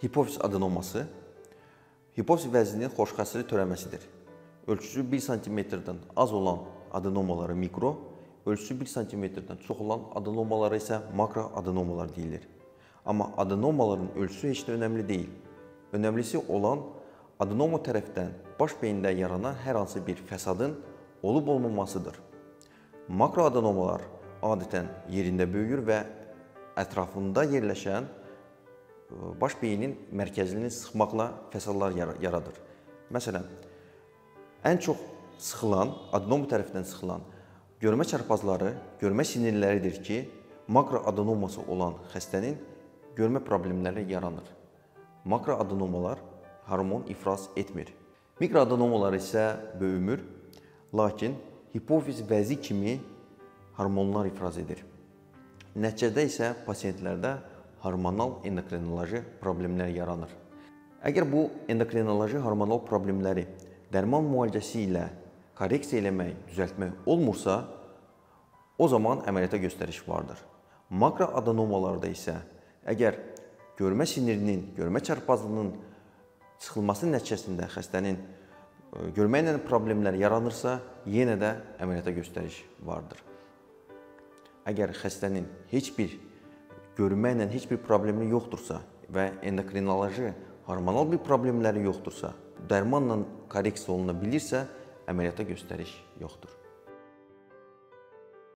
Hipofiz adenoması hipofiz vəzinin xoşxəssilli törəməsidir. Ölçüsü 1 sm-dən az olan adenomalara mikro, ölçüsü 1 sm-dən çox olan adenomalara isə makro adenomalar deyilir. Amma adenomaların ölçüsü heç də önəmli deyil. Önəmlisi olan adenoma tərəfdən baş beyində yaranan hər hansı bir fəsadın olub-olmamasıdır. Makro adenomalar adətən yerində böyüyür və ətrafında yerləşən baş beyinin mərkəzini sıxmaqla fəsadlar yaradır. Məsələn, ən çox sıxılan, adenom tərəfindən sıxılan görmə çarpazları, görmə sinirləridir ki, makro adenoması olan xəstənin görmə problemləri yaranır. Makro adenomalar hormon ifraz etmir. Mikroadenomalar isə böyümür, lakin hipofiz vəzi kimi hormonlar ifraz edir. Nəticədə isə pasientlərdə hormonal endokrinoloji problemlər yaranır. Əgər bu endokrinoloji hormonal problemləri dərman müalicəsi ilə korreksiya eləmək, düzəltmək olmursa, o zaman əməliyyata göstəriş vardır. Makroadenomalarda isə əgər görmə sinirinin, görmə çarpazlığının sıxılması nəticəsində xəstənin e, görməklə problemlər yaranırsa, yenə də əməliyyata göstəriş vardır. Əgər xəstənin heç bir görməklə heç bir problemi yoxdursa və endokrinoloji, hormonal bir problemləri yoxdursa, dərmanla korreksiya oluna bilirsə, əməliyyata göstəriş yoxdur.